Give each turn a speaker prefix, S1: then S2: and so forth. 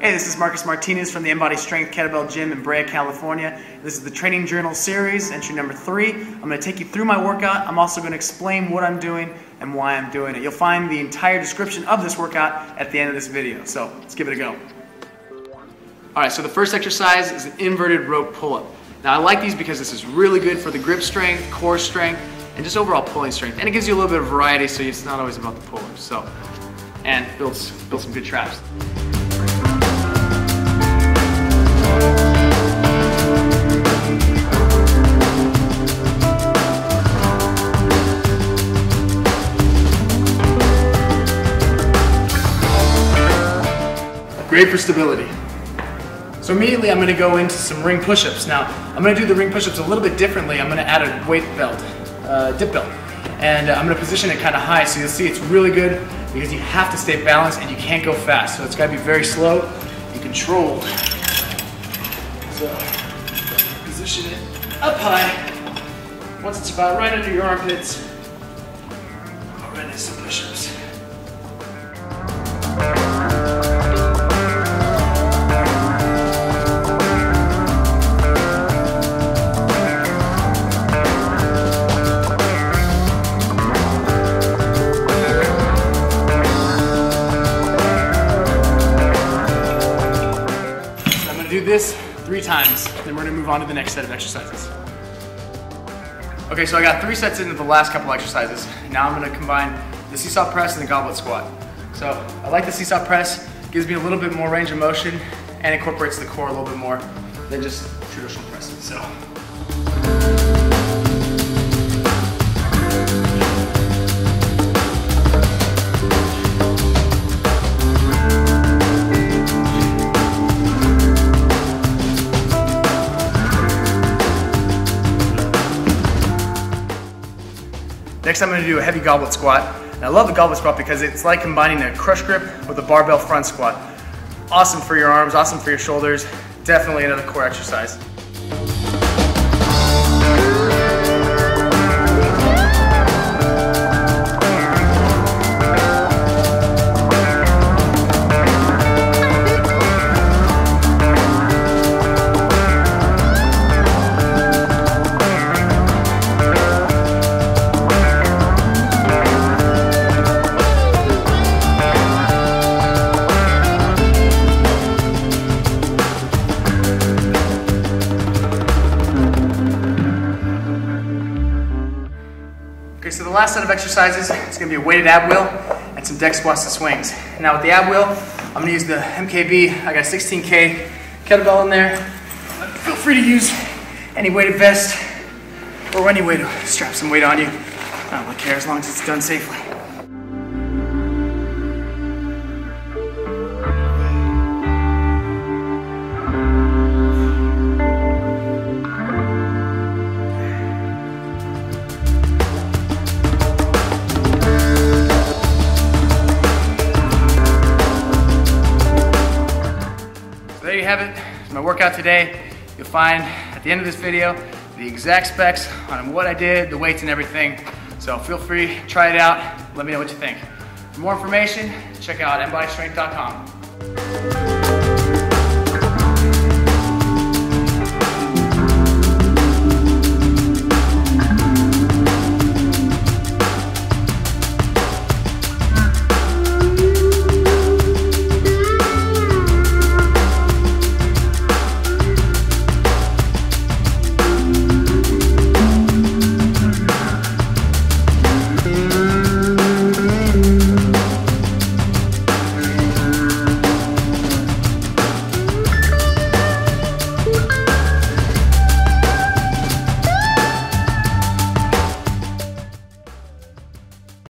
S1: Hey, this is Marcus Martinez from the Mbody Strength Kettlebell Gym in Brea, California. This is the Training Journal Series, entry number three. I'm going to take you through my workout. I'm also going to explain what I'm doing and why I'm doing it. You'll find the entire description of this workout at the end of this video. So let's give it a go. All right, so the first exercise is an inverted rope pull-up. Now I like these because this is really good for the grip strength, core strength, and just overall pulling strength. And it gives you a little bit of variety so it's not always about the pull-ups. So, and builds, builds some good traps. Great for stability. So immediately I'm gonna go into some ring push-ups. Now, I'm gonna do the ring push-ups a little bit differently. I'm gonna add a weight belt, uh, dip belt. And uh, I'm gonna position it kind of high so you'll see it's really good because you have to stay balanced and you can't go fast. So it's gotta be very slow and controlled. So, position it up high. Once it's about right under your armpits, I'll run some push-ups. Do this three times, then we're gonna move on to the next set of exercises. Okay, so I got three sets into the last couple exercises. Now I'm gonna combine the seesaw press and the goblet squat. So I like the seesaw press, gives me a little bit more range of motion and incorporates the core a little bit more than just traditional pressing. So. Next I'm gonna do a heavy goblet squat. And I love the goblet squat because it's like combining a crush grip with a barbell front squat. Awesome for your arms, awesome for your shoulders. Definitely another core exercise. So the last set of exercises is gonna be a weighted ab wheel and some deck squats and swings. Now with the ab wheel, I'm gonna use the MKB. I got a 16K kettlebell in there. Feel free to use any weighted vest or any way to strap some weight on you. I don't really care as long as it's done safely. Have it, It's my workout today. You'll find at the end of this video the exact specs on what I did, the weights and everything. So feel free, try it out, let me know what you think. For more information, check out mbodystrength.com.